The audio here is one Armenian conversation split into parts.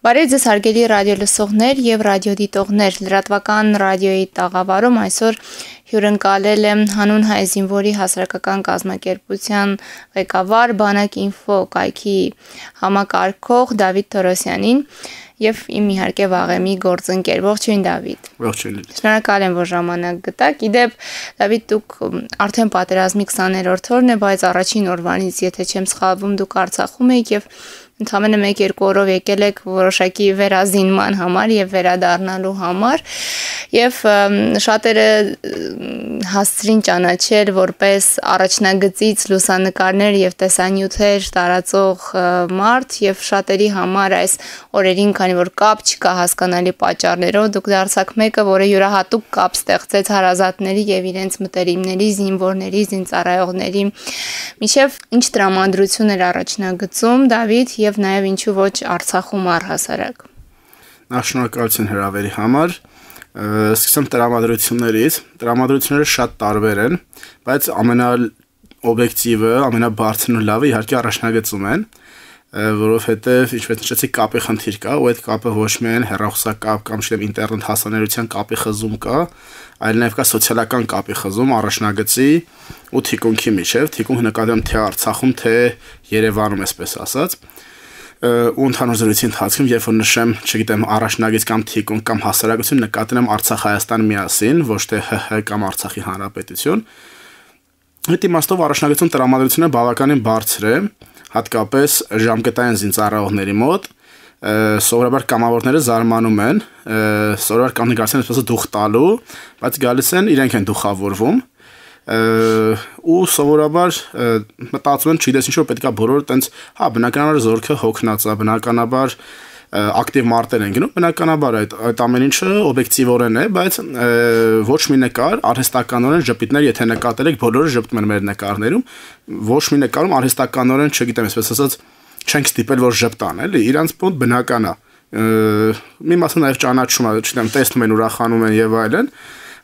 Բարև ձեզ հարգելի ռադիո լսողներ եւ ռադիոդիտողներ։ Լրատվական ռադիոյի տաղավարում այսօր հյուրընկալել եմ հանուն հայ զինվորի հասարակական կազմակերպության ղեկավար Բանակ ինֆո կայքի համակարգող Դավիթ Թորոսյանին եւ իմ իհարկե վաղեմի գործընկեր։ Ողջույն Դավիթ։ Ողջույն։ Շնորհակալ եմ, որ ժամանակ գտաք։ Իդեպ Դավիթ դուք արդեն պատերազմի 20-րդ օրն է, բայց առաջին օրվանից, եթե չեմ սխալվում, դուք Արցախում եք եւ ընդամենը 1-2 օրով եկել եք որոշակի վերազինման համար եւ վերադառնալու համար եւ շատերը հասցրին ճանաչել որպես առաջնագծից լուսանկարներ եւ տեսանյութեր տարածող մարդ եւ շատերի համար այս օրերին քանի որ կապ չկա հասկանալի պատճառներով դուք դարձաք մեկը որը յուրահատուկ կապ ստեղծեց հարազատների եւ իրենց մտերիմների զինվորների զինծառայողների միջև ինչ տրամադրություն էր առաջնագծում Դավիթ եւ եւ նաեւ ինչու ոչ Արցախում առհասարակ։ Նախ շնորհակալություն հրավերի համար։ Սկսեմ տրամադրություններից։ Տրամադրությունները շատ տարբեր են, բայց ամենա օբյեկտիվը, ամենաբարձրն ու լավը իհարկե առաջնագծում են որովհետև ինչպես նշեցի կապի խնդիր կա, ու այդ կապը ոչ միայն հեռախոսակապ կամ չեմ ինտերնետ հասանելիության կապի խզում կա, այլ նաև կա սոցիալական կապի խզում առաջնագծի ու թիկունքի միջև, թիկունք նկատեմ թե Արցախում, թե Երևանում, այսպես ասած ու ընդհանուր զրույցի ընթացքում, երբ որ նշեմ, չգիտեմ, առաջնագից կամ թիկուն կամ հասարակություն նկատեմ Արցախ-Հայաստան միասին, ոչ թե ՀՀ կամ Արցախի Հանրապետություն։ Այդ իմաստով առաջնագծում տրամադրությունը բավականին բարձր է, հատկապես ժամկետային զինծառայողների մոտ սովորաբար կամավորները զարմանում են, սովորաբար կամ նկարացին այսպես դուխ տալու, բայց գալիս են իրենք են դուխավորվում ու սովորաբար մտածում են, չգիտես ինչ որ պետքա բոլորը տենց, հա, բնականաբար զորքը հոգնած է, բնականաբար ակտիվ մարտեր են գնում, բնականաբար այդ այդ ամեն ինչը օբյեկտիվորեն է, բայց ոչ մի նկար արհեստականորեն ժպիտներ, եթե նկատել եք, բոլորը ժպտում են մեր նկարներում, ոչ մի նկարում արհեստականորեն, չգիտեմ, այսպես ասած, չենք ստիպել որ ժպտան, էլի, իրանց պոտ բնական է մի մասը նաև ճանաչում է, չգիտեմ, տեսնում են, ուրախանում են եւ այլն,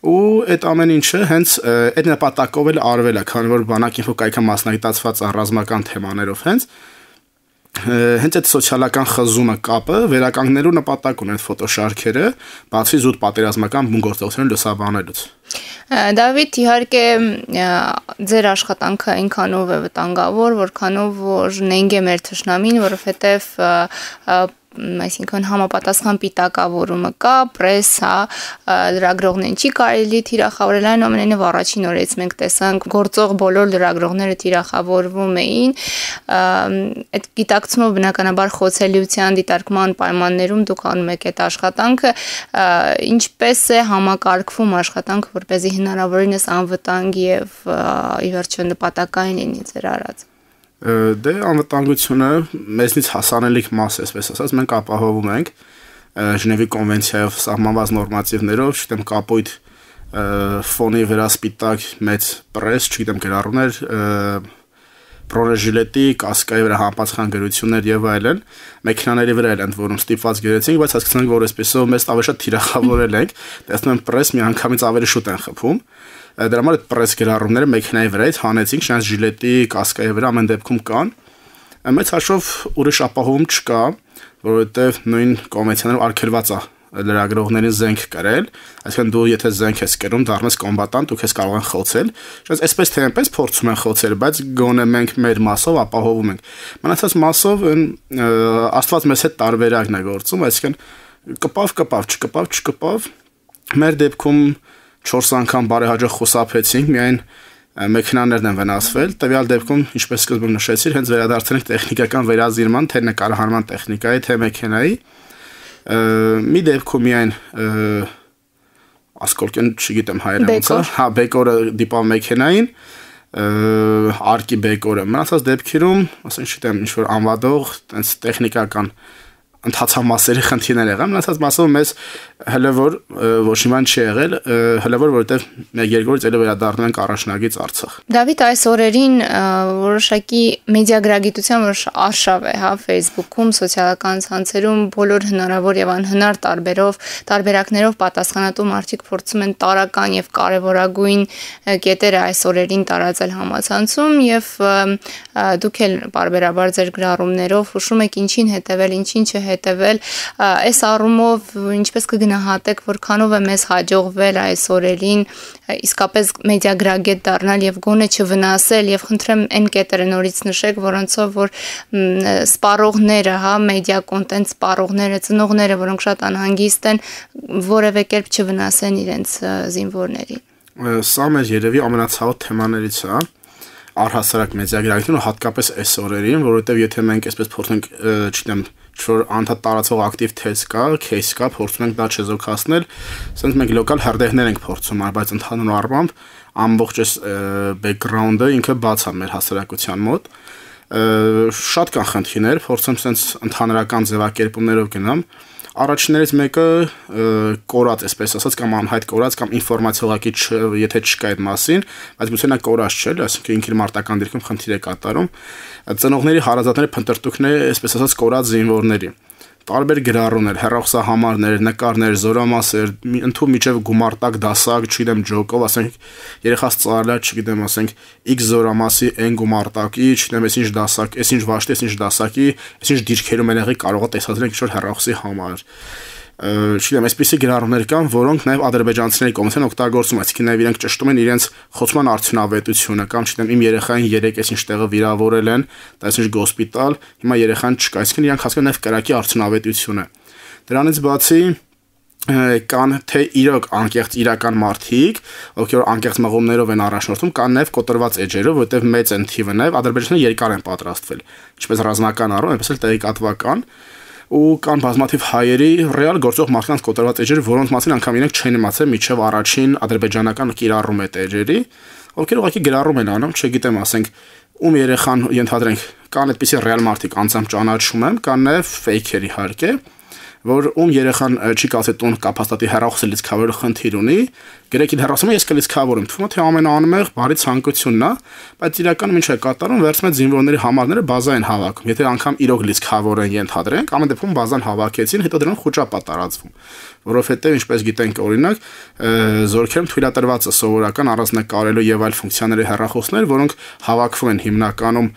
ու այդ ամեն ինչը հենց այդ նպատակով էլ արվել է, քանի որ բանակ ինֆո կայքը մասնագիտացված է ռազմական թեմաներով հենց հենց այդ սոցիալական խզումը կապը վերականգնելու նպատակ ունեն ֆոտոշարքերը, բացի զուտ պատերազմական բուն գործողությունները լուսաբանելուց։ Դավիթ, իհարկե ձեր աշխատանքը այնքանով է վտանգավոր, որքանով որ նենք է մեր ճշնամին, որովհետև այսինքն համապատասխան պիտակավորումը կա, պրես, հա, լրագրողներին չի կարելի թիրախավորել, այն ամենայնիվ առաջին օրից մենք տեսանք գործող բոլոր լրագրողները թիրախավորվում էին, այդ գիտակցումը բնականաբար խոցելիության դիտարկման պայմաններում դուք անում եք այդ աշխատանքը, ինչպես է համակարգվում աշխատանքը, որպեսզի հնարավորինս անվտանգ եւ ի վերջո նպատակային լինի ձեր արած դե անվտանգությունը մեզնից հասանելիք մաս է, այսպես ասած, մենք ապահովում ենք Ժնևի կոնվենցիայով սահմանված նորմատիվներով, չգիտեմ, կապույտ ֆոնի վրա սպիտակ մեծ պրես, չգիտեմ, գրառումներ, պրոժիլետի, կասկայի վրա համապատասխան գրություններ եւ այլն, մեքենաների վրա էլ ընդ որում ստիպված գրեցինք, բայց հասկացանք, որ այսպեսով մեզ ավելի շատ թիրախավորել ենք, տեսնում եմ պրես մի անգամից ավելի շուտ են խփում դրա համար այդ պրես գրառումները մեքենայի վրայից հանեցինք, շանս ժիլետի, կասկայի վրա ամեն դեպքում կան։ Մեծ հաշվով ուրիշ ապահովում չկա, որովհետև նույն կոնվենցիաներով արգելված է լրագրողներին զենք կրել, այսինքն դու եթե զենք ես կրում, դառնես կոմբատանտ, ու քեզ կարող են խոցել։ Շուտ այսպես թե այնպես փորձում են խոցել, բայց գոնե մենք մեր մասով ապահովում ենք։ Մնացած մասով աստված մեզ հետ տարբերակն է գործում, այսինքն կպավ, կպավ, չկպավ, չկպավ։ Մեր դեպքում 4 անգամ բարեհաջող խուսափեցինք, միայն մեքենաներն են վնասվել։ Տվյալ դեպքում, ինչպես սկզբում նշեցի, հենց վերադարձել ենք տեխնիկական վերազիրման, թե նկարահանման տեխնիկայի, թե մեքենայի։ Մի դեպքում միայն ասկոլկեն, չգիտեմ հայերեն ոնց է, հա, բեկորը դիպավ մեքենային, արկի բեկորը։ Մնացած դեպքերում, ասենք, չգիտեմ, ինչ որ անվադող, տենց տեխնիկական ընթացամասերի խնդիրներ եղան, մնացած մասով մեզ հələ որ ոչ իման չի եղել, հələ որ որովհետև մեկ երկրորդ ելը վերադառնում ենք առաջնագից Արցախ։ Դավիթ այս օրերին որոշակի մեդիագրագիտության որոշ արշավ է, հա, Facebook-ում, սոցիալական ցանցերում բոլոր հնարավոր եւ անհնար տարբերով, տարբերակներով պատասխանատու մարդիկ փորձում են տարական եւ կարեւորագույն կետերը այս օրերին տարածել համացանցում եւ դուք էլ բարբերաբար ձեր գրառումներով հուշում եք ինչին հետեւել, ինչին չհետեւել հետևել։ Այս առումով ինչպես կգնահատեք, որքանով է մեզ հաջողվել այս օրերին իսկապես մեդիագրագետ դառնալ եւ գոնե չվնասել եւ խնդրեմ այն կետերը նորից նշեք, որոնցով որ սպառողները, հա, մեդիա կոնտենտ սպառողները, ծնողները, որոնք շատ անհանգիստ են, որևէ կերպ չվնասեն իրենց զինվորներին։ Սա մեր երևի ամենացավոտ թեմաներից է, հա առհասարակ ու հատկապես այս օրերին, որովհետև եթե մենք այսպես փորձենք, չգիտեմ, ինչ-որ անդհատ տարածող ակտիվ թեզ կա, кейս կա, փորձում ենք դա չեզոքացնել, ասենք մենք լոկալ հերդերներ ենք փորձում, բայց ընդհանուր առմամբ ամբողջ այս բեքգրաունդը ինքը բաց է մեր հասարակության մոտ։ Շատ կան խնդիրներ, փորձեմ sense ընդհանրական ձևակերպումներով գնամ, Առաջիններից մեկը կորած, այսպես ասած, կամ անհայտ կորած կամ ինֆորմացիոլակի եթե չկա այդ մասին, բայց գուցե նա կորած չէ, այսինքն ինքն մարտական դիրքում խնդիր է կատարում։ Ծնողների հարազատների փնտրտուքն է, այսպես ասած, կորած զինվորների տարբեր գրառումներ, հերոսահամարներ, նկարներ, զորամասեր, ընդհանուր միջև գումարտակ, դասակ, չգիտեմ, ջոկով, ասենք երեխաս ծառալա, չգիտեմ, ասենք X զորամասի N գումարտակի, չգիտեմ, այսինչ դասակ, այսինչ վաշտի, այսինչ դասակի, այսինչ դիրքերում եղի կարող է տեսածել ինչ-որ հերոսի համար չգիտեմ, այսպիսի գրառումներ կան, որոնք նաև ադրբեջանցիների կողմից են օգտագործում, այսինքն նաև իրենք ճշտում են իրենց խոցման արդյունավետությունը, կամ չգիտեմ, իմ երեխային 3 այսինչ տեղը վիրավորել են, դա այսինչ գոսպիտալ, հիմա երեխան չկա, այսինքն իրանք հասկանում նաև կրակի արդյունավետությունը։ Դրանից բացի կան թե իրոք անկեղծ իրական մարդիկ, ովքեր անկեղծ մղումներով են առաջնորդում, կան նաև կոտրված էջերով, որտեղ մեծ են թիվը նաև ադրբեջանը երկար են պատրաստվել, ինչպես ռազմական առում, այնպես էլ տեղեկատվական ու կան բազմաթիվ հայերի ռեալ գործող մարդկանց կոտրված էջեր, որոնց մասին անգամ իրենք չեն իմացել միջև առաջին ադրբեջանական կիրառում է էջերի, ովքեր ուղղակի գրառում են անում, չգիտեմ, ասենք, ում երեխան ենթադրենք, կան այդպիսի ռեալ մարդիկ անձամբ ճանաչում եմ, կան նաև ֆեյքեր իհարկե, որ ում երեխան չի կասի տուն կապաստատի հեռախոսը լիցքավորը խնդիր ունի, գրեք իր հեռախոսը ես կլիցքավորեմ։ Թվում է թե ամենաանմեղ բարի ցանկությունն է, բայց իրականում ինչ է կատարում, վերցնում է զինվորների համարները բազային հավաքում։ Եթե անգամ իրոք լիցքավոր են ենթադրենք, ամեն դեպքում բազան հավաքեցին, հետո դրան խոճապա տարածվում որովհետև ինչպես գիտենք օրինակ զորքերում թույլատրված է սովորական առանձնակարելու եւ այլ ֆունկցիաների հեռախոսներ, որոնք հավաքվում են հիմնականում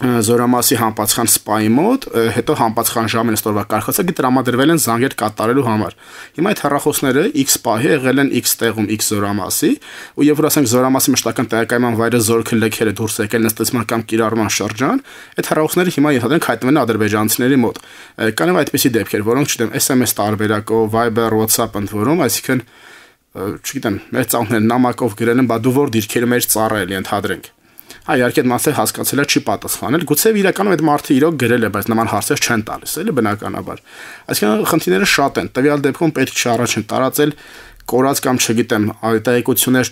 զորամասի համապատասխան սպայի մոտ, հետո համապատասխան ժամին ստորվա կարգացակի տրամադրվել են զանգեր կատարելու համար։ Հիմա այդ հեռախոսները X պահի եղել են X տեղում X զորամասի, ու երբ որ ասենք զորամասի մշտական տեղակայման վայրը զորքը լեքերը դուրս եկել նստեցման կամ կիրառման շրջան, այդ հեռախոսները հիմա ենթադրենք հայտնվում են ադրբեջանցիների մոտ։ Կան եւ այդպիսի դեպքեր, որոնք չդեմ SMS տարբերակով, Viber, WhatsApp ընդվորում, այսինքն չգիտեմ, մեր ծանոթները նամակով գրել են, բա դու որ դիրքերը մեջ ծառայել ենթադրենք Հա, իհարկե այդ մասը հասկացել է չի պատասխանել։ Գուցե իրականում այդ մարդը իրոք գրել է, բայց նման հարցեր չեն տալիս, էլի բնականաբար։ Այսինքն խնդիրները շատ են։ Տվյալ դեպքում պետք չէ առաջին տարածել կորած կամ չգիտեմ, այտայեկություններ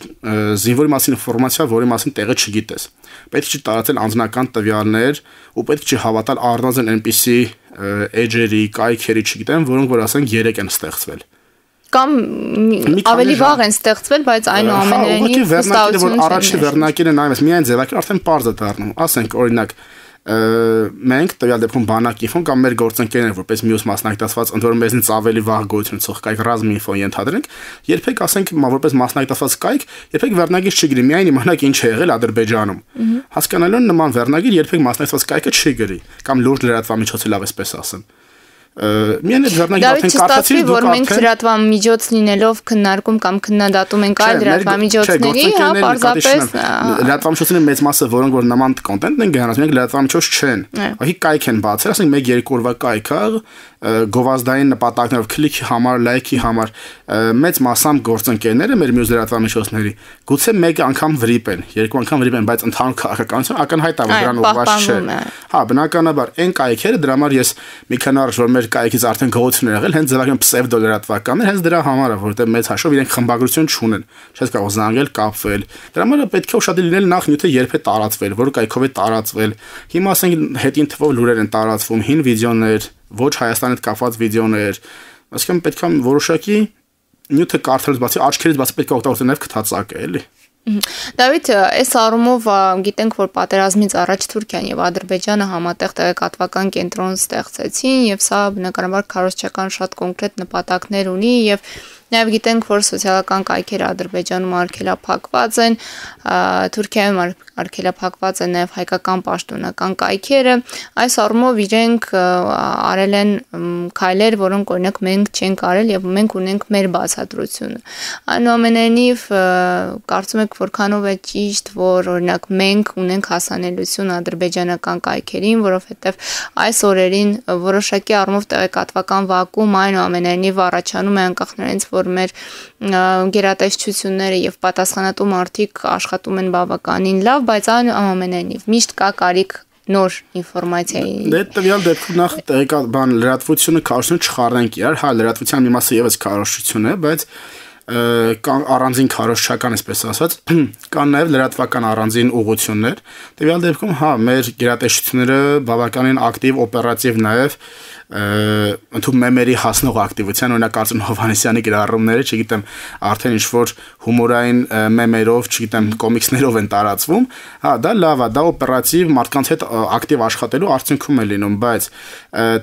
զինվորի մասին ինֆորմացիա, որի մասին տեղը չգիտես։ Պետք չի տարածել անձնական տվյալներ ու պետք չի հավատալ առանձն այնպիսի էջերի, կայքերի, չգիտեմ, որոնք որ ասենք 3 են ստեղծվել կամ ավելի վաղ են ստեղծվել, բայց այնուամենայնիվ վերնակիրը որ առաջի վերնակիրը նայում ես, միայն ձևակերպ արդեն པարզ է դառնում։ Ասենք օրինակ մենք տվյալ դեպքում բանակի ֆոն կամ մեր գործընկերներ որպես մյուս մասնակցված ընդ որում մեզնից ավելի վաղ գոյություն ցող կայք ռազմի ինֆո ենթադրենք երբեք ասենք որպես մասնակցված կայք երբեք վերնագիր չգրի միայն իմանաք ինչ է եղել ադրբեջանում հասկանալու նման վերնագիր երբեք մասնակցված կայքը չի գրի կամ լուրջ լրատվամիջոցը լավ էսպես ասեմ Միայն այդ վերնագիրը արդեն կարծացի որ մենք լրատվամիջոց լինելով քննարկում կամ քննադատում ենք այլ լրատվամիջոցների, հա, պարզապես լրատվամիջոցների մեծ մասը, որոնք որ նման կոնտենտ են գրանցում, մենք լրատվամիջոց չեն։ Ահի կայք են բացել, ասենք 1-2 օրվա կայքը գովազդային նպատակներով քլիքի համար, լայքի համար մեծ մասամբ գործընկերները մեր մյուս լրատվամիջոցների գուցե մեկ անգամ վրիպ են, երկու անգամ վրիպ են, բայց ընդհանուր քաղաքականություն ակնհայտ է որ դրան ուղղված չէ։ Հա, բնականաբար այն կայքերը դրա համար ես մի քանի առաջ որ մեր կայքից արդեն գողություն եղել, հենց ձևակերպ պսևդո լրատվականներ, հենց դրա համար է, որովհետև մեծ հաշվով իրենք խմբագրություն չունեն։ Չես կարող զանգել, կապվել։ Դրա համար պետք է ուշադիր լինել նախ նյութը երբ է տարածվել, որ կայքով է տարածվել։ Հիմա ասենք հետին թվով լուրեր են տարածվում, հին վիդեոներ, ոչ Հայաստանի հետ կապված վիդեոներ, ասում պետք է որոշակի նյութը կարդալուց բացի աչքերից բացի պետք է օգտագործել նաև քթածակը, էլի։ Դավիթ, այս առումով գիտենք, որ պատերազմից առաջ Թուրքիան եւ Ադրբեջանը համատեղ տեղեկատվական կենտրոն ստեղծեցին եւ սա բնականաբար քարոզչական շատ կոնկրետ նպատակներ ունի եւ Նաև գիտենք, որ սոցիալական կայքերը Ադրբեջանում արգելափակված են, Թուրքիայում արգելափակված են նաև հայկական պաշտոնական կայքերը։ Այս առումով իրենք արել են քայլեր, որոնք օրինակ մենք չենք արել եւ մենք ունենք մեր բացատրությունը։ Այնուամենայնիվ կարծում եք որքանով է ճիշտ, որ օրինակ մենք ունենք հասանելիություն ադրբեջանական կայքերին, որովհետեւ այս օրերին որոշակի առումով տեղեկատվական վակուում այնուամենայնիվ առաջանում է անկախ նրանից, որ մեր գերատեսչությունները եւ պատասխանատու մարդիկ աշխատում են բավականին լավ, բայց ամենայնիվ միշտ կա կարիք նոր ինֆորմացիայի։ Դե տվյալ դեպքում նախ տեղեկա բան լրատվությունը քարոշությունը չխառնենք իրար, հա լրատվության մի մասը եւս քարոշություն է, բայց կան առանձին քարոշչական, այսպես ասած, կան նաև լրատվական առանձին ուղություններ։ Տվյալ դեպքում, հա, մեր գերատեսչությունները բավականին ակտիվ, օպերատիվ նաև ընդհանուր մեմերի հասնող ակտիվության, օրինակ Արծուն Հովանեսյանի գրառումները, չգիտեմ, արդեն ինչ որ հումորային մեմերով, չգիտեմ, կոմիքսներով են տարածվում, հա, դա լավ է, դա օպերատիվ մարդկանց հետ ակտիվ աշխատելու արդյունքում է լինում, բայց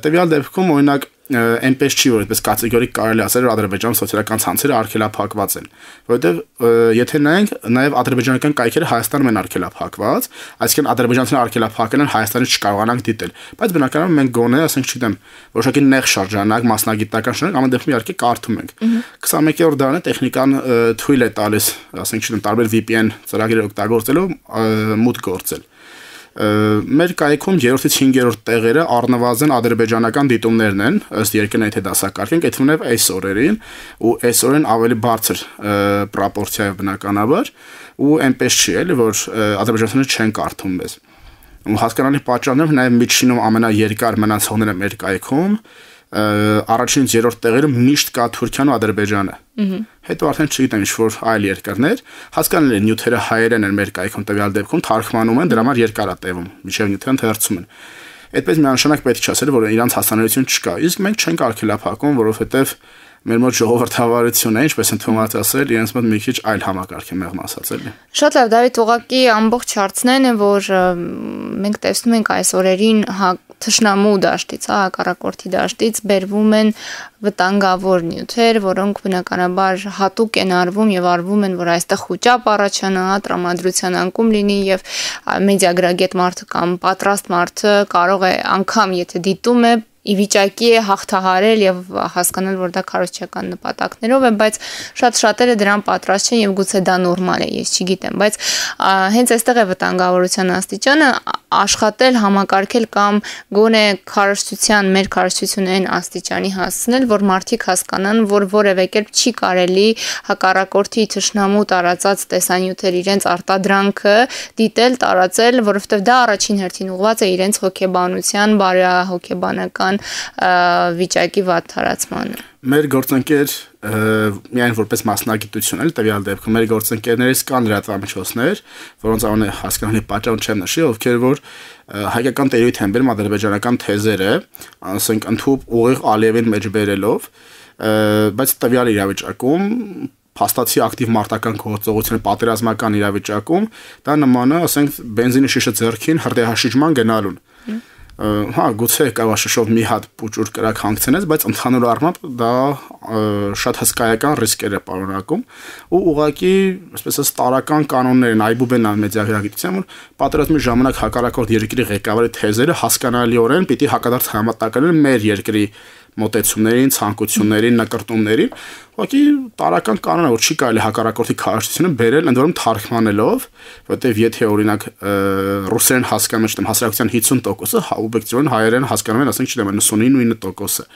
տվյալ դեպքում օրինակ այնպես չի որ այդպես կատեգորիկ կարելի ասել որ ադրբեջան սոցիալական ցանցերը արգելափակված են որովհետև եթե նայենք նաև ադրբեջանական կայքերը Հայաստանում են արգելափակված այսինքն ադրբեջանցիները արգելափակել են Հայաստանը չկարողանանք դիտել բայց բնականաբար մենք գոնե ասենք չգիտեմ որոշակի նեղ շրջանակ մասնագիտական շրջանակ ամեն դեպքում իհարկե կարդում ենք 21-րդ դարանը տեխնիկան թույլ է տալիս ասենք չգիտեմ տարբեր VPN ծրագրեր օգտագործելով մուտք գործել մեր կայքում 3-ից 5-րդ տեղերը առնվազն ադրբեջանական դիտումներն են ըստ երկրների թե դասակարգենք այդ թվում է այս օրերին ու այս օրերին ավելի բարձր պրոպորցիայով բնականաբար ու այնպես չի էլի որ ադրբեջանցիները չեն կարդում մեզ ու հասկանալի պատճառներով նաև միջինում ամենաերկար մնացողները մեր կայքում առաջին երրորդ տեղերը միշտ կա Թուրքիան ու Ադրբեջանը։ Հետո արդեն չգիտեմ ինչ որ այլ երկրներ, հասկանալի է նյութերը հայերեն են մեր կայքում տվյալ դեպքում թարգմանում են, դրա համար երկար է տևում, միջև նյութերը թերցում են։ Այդպես միանշանակ պետք է ասել, որ իրանց հասանելիություն չկա։ Իսկ մենք չենք արգելափակում, որովհետև մեր մոտ ժողովրդավարություն է, ինչպես են թվում ասել, իրենց մոտ մի քիչ այլ համակարգ է մեղմ ասած էլի։ Շատ լավ, Դավիթ, ուղղակի ամբողջ հարցն այն է, որ մենք տեսնում ենք այս օրերին հա թշնամու դաշտից, հա, հակառակորդի դաշտից բերվում են վտանգավոր նյութեր, որոնք բնականաբար հատուկ են արվում եւ արվում են, որ այստեղ խոճապ առաջանա, տրամադրության անկում լինի եւ մեդիագրագետ մարդը կամ պատրաստ մարդը կարող է անգամ եթե դիտում է ի վիճակի է հաղթահարել եւ հասկանալ, որ դա քարոզչական նպատակներով է, բայց շատ շատերը դրան պատրաստ չեն եւ գուցե դա նորմալ է, ես չգիտեմ, բայց հենց այստեղ է վտանգավորության աստիճանը աշխատել, համակարգել կամ գոնե քարոզչության, մեր քարոզչությունը այն աստիճանի հասցնել, որ մարդիկ հասկանան, որ որևէ կերպ չի կարելի հակառակորդի թշնամու տարածած տեսանյութեր իրենց արտադրանքը դիտել, տարածել, որովհետեւ դա առաջին հերթին ուղղված է իրենց հոգեբանության, բարեհոգեբանական վիճակի վատթարացմանը։ Մեր գործընկեր միայն որպես մասնագիտություն էլ տվյալ դեպքում մեր գործընկերներից կան լրատվամիջոցներ, որոնց անունը հասկանալի պատճառ չեմ նշի, ովքեր որ հայկական տերույթ են բերում ադրբեջանական թեզերը, ասենք ընդհանուր ուղիղ Ալիևին մեջ բերելով, բայց տվյալ իրավիճակում փաստացի ակտիվ մարտական գործողությունը պատերազմական իրավիճակում դա նման է, ասենք բենզինի շիշը ձեռքին հրդեհաշիջման գնալուն հա գուցե կարող շշով մի հատ փուճուր կրակ հանգցնես, բայց ընդհանուր առմամբ դա շատ հսկայական ռիսկեր է պարունակում ու ուղղակի, ասած, տարական կանոններն այբուբեն մեդիագրագիտության, որ պատերազմի ժամանակ հակառակորդ երկրի ղեկավարի թեզերը հասկանալիորեն պիտի հակադարձ համատականեն մեր երկրի մոտեցումներին, ցանկություններին, նկարտումներին, ուղղակի տարական կանոնը որ չի կարելի հակառակորդի քարոշչությունը բերել ընդ որում թարգմանելով, որտեվ եթե օրինակ ռուսերեն հասկանում եմ հասարակության 50%-ը օբյեկտիվորեն հայերեն հասկանում են, ասենք չգիտեմ 99%-ը։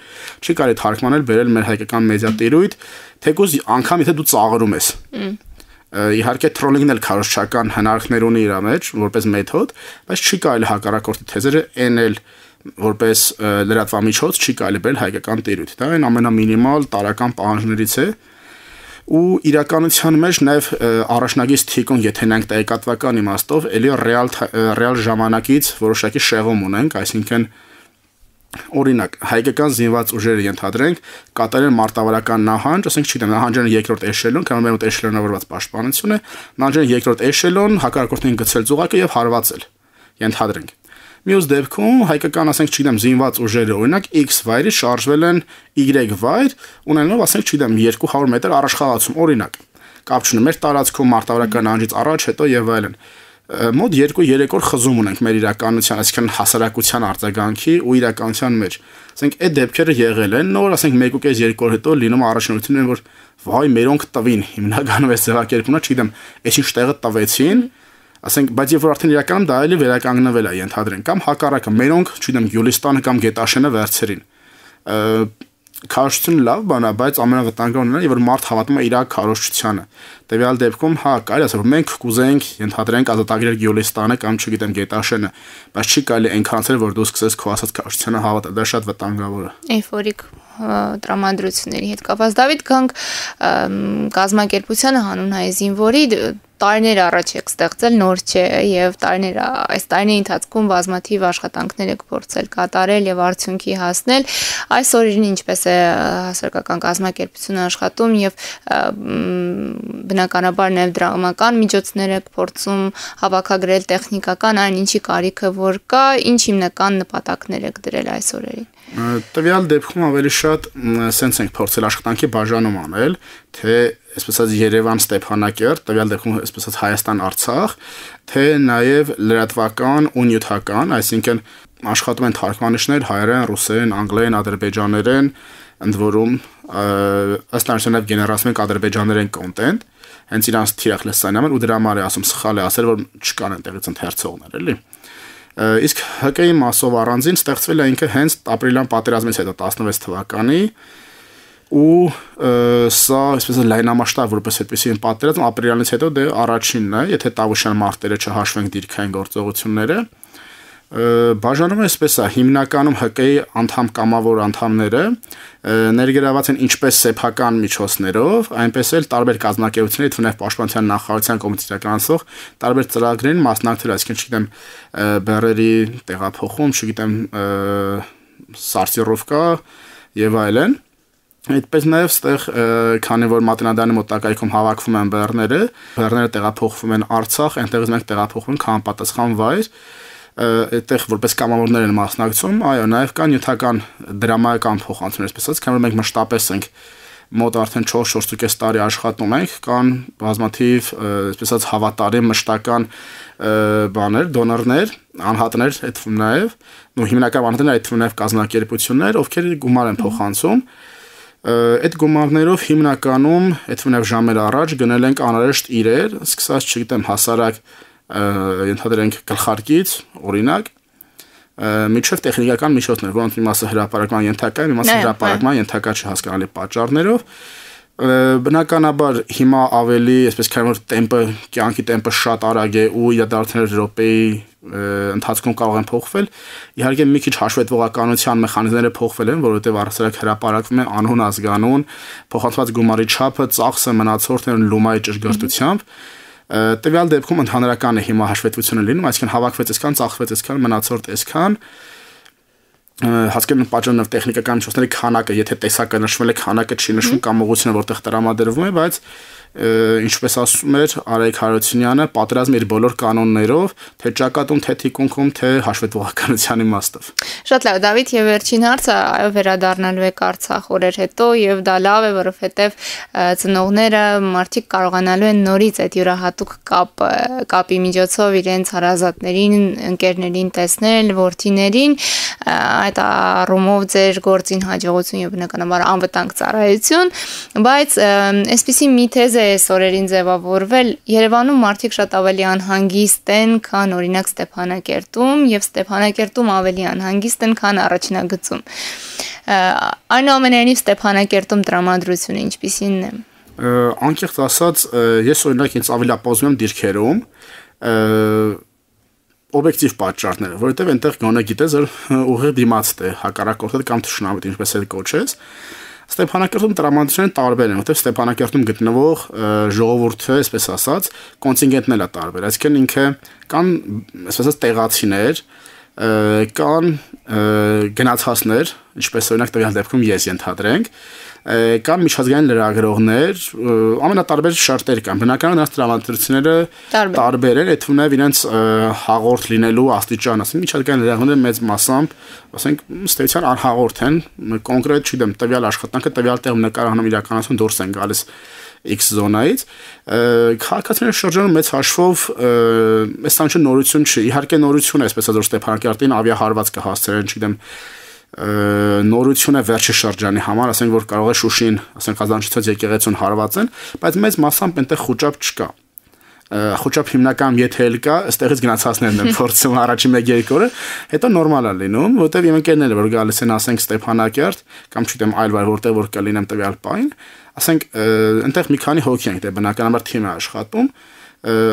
Չի կարելի թարգմանել բերել մեր հայկական մեդիա տիրույթ, թեկուզ անգամ եթե դու ծաղրում ես իհարկե trolling-ն էլ քարոշչական հնարքներ ունի իր մեջ որպես մեթոդ, բայց չի կարելի հակառակորդի թեզերը էնել որպես լրատվամիջոց չի կարելի հայկական տերույթ։ Դա այն ամենամինիմալ տարական պահանջներից է ու իրականության մեջ նաև առաջնագից թիկուն եթե նայենք տեղեկատվական իմաստով, ելի ռեալ ռեալ ժամանակից որոշակի շեղում ունենք, այսինքն օրինակ հայկական զինված ուժերը ենթադրենք կատարել մարտավարական նահանջ, ասենք չգիտեմ, նահանջը երկրորդ էշելոն, կամ մեր մոտ էշելոնավորված պաշտպանություն է, նահանջը երկրորդ էշելոն հակառակորդին գցել ծուղակը եւ հարվածել։ Ենթադրենք Մյուս դեպքում հայկական, ասենք, չգիտեմ, զինված ուժերը օրինակ X վայրի շարժվել են Y վայր, ունենալով, ասենք, չգիտեմ, 200 մետր առաջխաղացում, օրինակ։ Կապ չունի մեր տարածքում մարտավարական անջից առաջ, հետո եւ այլն մոտ 2-3 օր խզում ունենք մեր իրականության, այսինքն հասարակության արձագանքի ու իրականության մեջ։ Ասենք այդ դեպքերը եղել են, նոր ասենք 1.5-2 օր հետո լինում առաջնությունն որ վայ մերոնք տվին հիմնականում այս ձևակերպումը, չգիտեմ, այսինչ տեղը տվեցին, ասենք, բայց երբ որ արդեն իրականում դա էլի վերականգնվել է, ենթադրենք, կամ հակառակը, մերոնք, չգիտեմ, Գյուլիստանը կամ Գետաշենը վերցրին քարոշչությունը լավ բան է, բայց ամենավտանգավորն է, որ մարդ հավատում է իր քարոշչությանը։ Տվյալ դեպքում հա, կարելի ասել, որ մենք կուզենք ենթադրենք ազատագրել Գյուլիստանը կամ չգիտեմ Գետաշենը, բայց չի կարելի այնքան ցել, որ դու սկսես քո ասած քարոշչությանը հավատալ, դա շատ վտանգավոր է։ Էйֆորիկ տրամադրությունների հետ կապված Դավիթ գանք կազմակերպությանը հանուն հայ զինվորի տարիներ առաջ եք ստեղծել, նոր չէ եւ տարիներ այս տարիների ընթացքում բազմաթիվ աշխատանքներ եք փորձել կատարել եւ արդյունքի հասնել։ Այս օրերին ինչպես է հասարակական կազմակերպությունը աշխատում եւ բնականաբար նաեւ դրամական միջոցներ եք փորձում հավաքագրել տեխնիկական այն ինչի կարիքը որ կա, ինչ հիմնական նպատակներ եք դրել այս օրերին։ Տվյալ դեպքում ավելի շատ սենց ենք փորձել աշխատանքի բաժանում անել, թե այսպես ասած Երևան Ստեփանակերտ, տվյալ դեպքում այսպես ասած Հայաստան Արցախ, թե նաև լրատվական ու նյութական, այսինքն աշխատում են թարգմանիչներ հայերեն, ռուսերեն, անգլերեն, ադրբեջաներեն, ընդ որում ըստ այնպես գեներացնում ենք ադրբեջաներեն կոնտենտ, հենց իրանց թիրախ լսանյամ ու դրա համար է ասում սխալ է ասել, որ չկան այնտեղից ընթերցողներ, էլի իսկ ՀԿ-ի մասով առանձին ստեղծվել է ինքը հենց ապրիլյան պատերազմից հետո 16 թվականի ու սա այսպես լայնամասշտաբ որպես այդպեսի պատերազմ ապրիլյանից հետո դե առաջինն է, եթե Տավուշյան մարտերը չհաշվենք դիրքային գործողությունները, բաժանում է այսպես է հիմնականում ՀԿ-ի անդամ կամավոր անդամները ներգրաված են ինչպես սեփական միջոցներով, այնպես էլ տարբեր կազմակերպությունների թվնավ պաշտպանության նախարարության կոմիտեի կանցող տարբեր ծրագրերին մասնակցել, այսինքն չգիտեմ բեռերի տեղափոխում, չգիտեմ սարսիրովկա եւ այլն Այդպես նաև ստեղ քանի որ մատնադանի մոտակայքում հավաքվում են բեռները, բեռները տեղափոխվում են Արցախ, այնտեղից մենք տեղափոխվում ենք համապատասխան վայր, այդտեղ որպես կամավորներ են մասնակցում, այո, նաև կան նյութական դրամայական փոխանցումներ, այսպես ասած, քանի որ մենք մշտապես ենք մոտ արդեն 4-4.5 տարի աշխատում ենք, կան բազմաթիվ, այսպես ասած, հավատարիմ մշտական բաներ, դոնորներ, անհատներ, այդ թվում նաև, ու հիմնական անհատները այդ թվում նաև կազմակերպություններ, ովքեր գումար են փոխանցում այդ գումարներով հիմնականում այդ թվում ժամեր առաջ գնել ենք անհրաժեշտ իրեր, սկսած, չգիտեմ, հասարակ ենթադրենք գլխարկից, օրինակ, միջև տեխնիկական միջոցներ, որոնց մի մասը հրաապարակման ենթակա է, մի մասը հրաապարակման ենթակա չհասկանալի պատճառներով բնականաբար հիմա ավելի, այսպես քան որ տեմպը, կյանքի տեմպը շատ արագ է ու իրադարձությունները րոպեի ընթացքում կարող են փոխվել։ Իհարկե մի քիչ հաշվետվողականության մեխանիզմները փոխվել են, որովհետև առասարակ հրաապարակվում են անհուն ազգանուն, փոխանցված գումարի չափը, ծախսը մնացորդներն լումայի ճշգրտությամբ տվյալ դեպքում ընդհանրական է հիմա հաշվետվությունը լինում, այսինքն հավաքվեց այսքան, ծախսվեց այսքան, մնացորդ այսքան, հասկանում պատճառով տեխնիկական միջոցների քանակը, եթե տեսակը նշվել է, քանակը չի նշվում կամ ուղղությունը որտեղ տրամադրվում է, բայց ինչպես ասում էր Արայք Հարությունյանը, պատրաստ իր բոլոր կանոններով, թե ճակատում, թե թիկունքում, թե հաշվետվողականության իմաստով։ Շատ լավ, Դավիթ, եւ վերջին հարցը, այո, վերադառնալու եք Արցախ օրեր հետո եւ դա լավ է, որովհետեւ ծնողները մարդիկ կարողանալու են նորից այդ յուրահատուկ կապը, կապի միջոցով իրենց հարազատներին, ընկերներին տեսնել, ворթիներին, այդ առումով ձեր գործին հաջողություն եւ բնականաբար անվտանգ ծառայություն, բայց այսպիսի մի թեզ է այս օրերին ձևավորվել, Երևանում մարդիկ շատ ավելի անհանգիստ են, քան օրինակ Ստեփանակերտում եւ Ստեփանակերտում ավելի անհանգիստ են, քան առաջնագծում։ Այնուամենայնիվ Ստեփանակերտում տրամադրությունը ինչպիսին է։ Անկեղծ ասած, ես օրինակ ինձ ավելի ապոզում եմ դիրքերում օբյեկտիվ պատճառները, որովհետև այնտեղ գոնե գիտես, որ ուղիղ դիմաց է հակառակորդը կամ թշնամիտ, ինչպես էլ կոչես, Ստեփանակերտում տրամադրությունները տարբեր են, որտեղ Ստեփանակերտում գտնվող ժողովուրդը, այսպես ասած, կոնտինգենտն էլ է տարբեր։ Այսինքն ինքը կան, այսպես ասած, տեղացիներ, կան գնացածներ, ինչպես օրինակ տվյալ դեպքում ես ենթադրենք, կան միջազգային լրագրողներ, ամենատարբեր շերտեր կան։ Բնականաբար նրանց տրամադրությունները տարբեր են, այդ թվում իրենց հաղորդ լինելու աստիճան, ասենք միջազգային լրագրողները մեծ մասամբ, ասենք, ստեյցիան անհաղորդ են, կոնկրետ, չգիտեմ, տվյալ աշխատանքը տվյալ տեղում նկարահանում իրականացում դուրս են գալիս X զոնայից քաղաքացիների շրջանում մեծ հաշվով այս տանջը նորություն չի իհարկե նորություն է այսպես ասած Ստեփանակերտին ավիահարված կհասցրեն չգիտեմ նորություն է վերջի շրջանի համար, ասենք որ կարող է Շուշին, ասենք Ղազանչից եկեղեցուն հարվածեն, բայց մեծ մասամբ այնտեղ խոճապ չկա խոճապ հիմնական եթե էլ կա, ըստեղից գնացածներն են փորձում առաջին 1-2 օրը, հետո նորմալ է լինում, որտեվ իմ ընկերները որ գալիս են ասենք Ստեփանակերտ կամ չգիտեմ այլ վայր որտեղ որ կլինեմ տվյալ պայն, ասենք այնտեղ մի քանի հոգի ենք, դե բնականաբար թիմը աշխատում,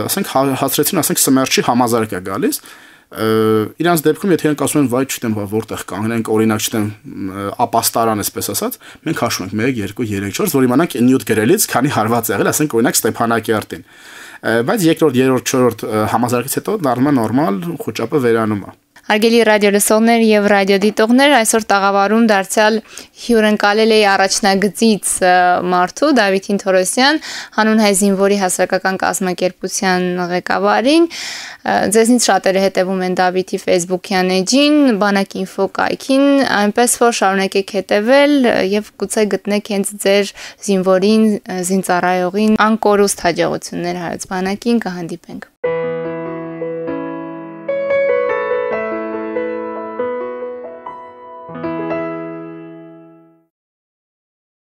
ասենք հա, հացրեցին, ասենք սմերչի համազարկ է գալիս, իրանց դեպքում եթե իրենք ասում են վայ չտեմ որտեղ կանգնենք օրինակ չտեմ ապաստարան էսպես ասած մենք հաշվում ենք 1 2 3 4 որ իմանանք նյութ գրելից քանի հարված եղել ասենք օրինակ Ստեփանակերտին բայց երկրորդ երրորդ չորրորդ համազարգից հետո դառնում է նորմալ խոճապը վերանում է Հարգելի ռադիո լսողներ եւ ռադիոդիտողներ, այսօր տաղավարում դարձյալ հյուրընկալել էի առաջնագծից Մարթու Դավիթին Թորոսյան, հանուն հայ զինվորի հասարակական կազմակերպության ղեկավարին։ Ձեզնից շատերը հետևում են Դավիթի Facebook-յան էջին, բանակինֆո կայքին, այնպես որ շարունակեք հետևել եւ գուցե գտնեք հենց ձեր զինվորին, զինծառայողին անկորուստ հաջողություններ հայոց բանակին կհանդիպենք։